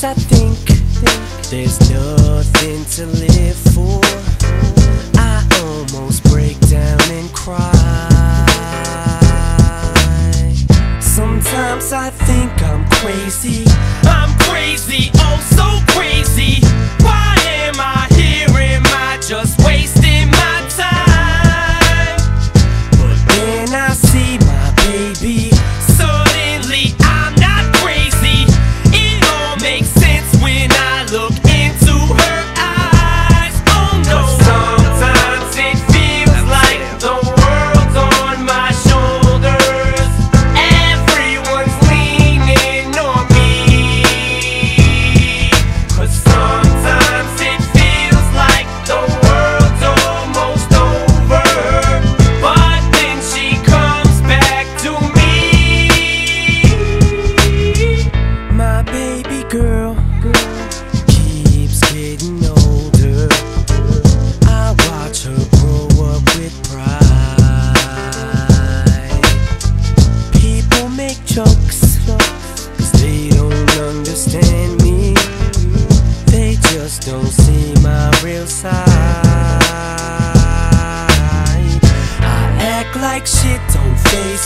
Sometimes I think there's nothing to live for. I almost break down and cry. Sometimes I think I'm crazy. I'm crazy,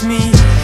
me.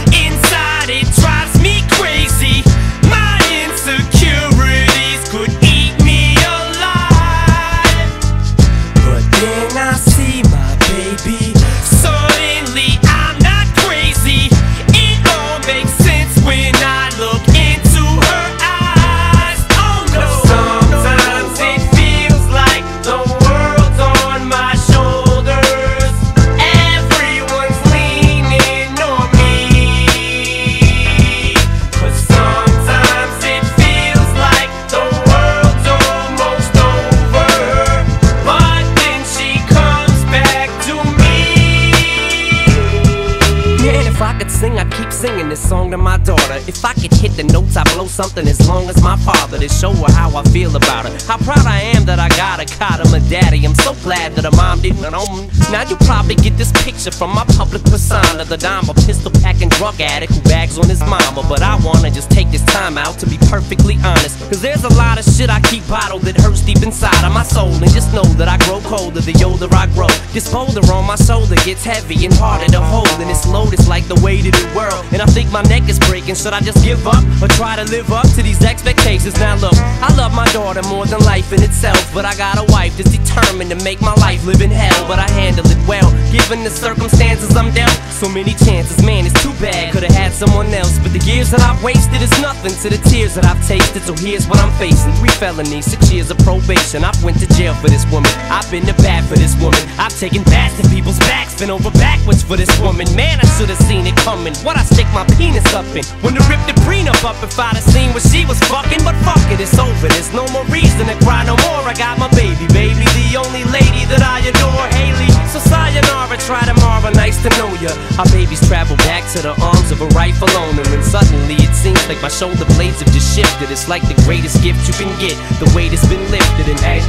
Daughter. If I could hit the notes, I'd blow something as long as my father to show her how I feel about her. How proud I am that I got a caught him a daddy. I'm so glad that her mom didn't own. Now you probably get this picture from my public persona. The dime, a pistol packing drug addict who bags on his mama. But I wanna just take this time out to be perfectly honest. Cause there's a lot of shit I keep bottled that hurts deep inside of my soul. And just know that I grow colder the older I grow. This boulder on my shoulder gets heavy and harder to hold. And it's loaded like the weight of the world. And I think my neck is breaking. Should I just give up or try to live up to these expectations? Now look, I love my daughter more than life in itself. But I got a wife that's determined to make my life live in hell. But I handle it well, given the circumstances I'm dealt. So many chances, man, it's too bad. Could've had someone else. But the years that I've wasted is nothing to the tears that I've tasted. So here's what I'm facing three felonies, six years of probation. I've went to jail for this woman. I've been to bad for this woman. I've taken baths to people's backs, been over backwards for this woman. Man, I should've seen it coming. What I stick my penis up in. When to rip the prenup up if I'd have seen what she was fucking. But fuck it, it's over. There's no more reason to cry no more. I got my baby, baby, the only lady that I adore, Hailie. So sayonara, try tomorrow. Nice to know ya. Our babies travel back to the arms of a rightful owner, and suddenly it seems like my shoulder blades have just shifted. It's like the greatest gift you can get. The weight has been lifted, and And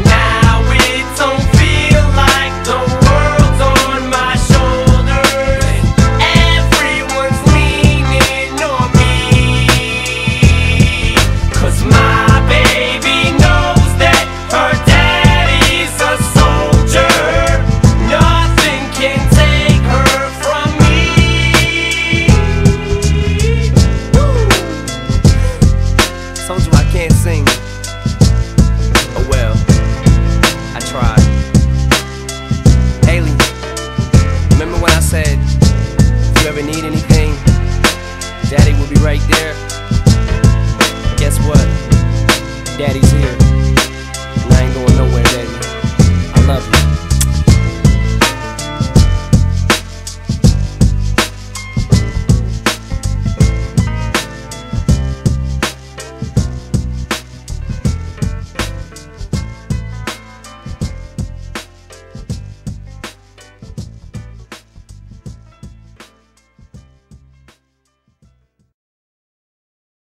Daddy's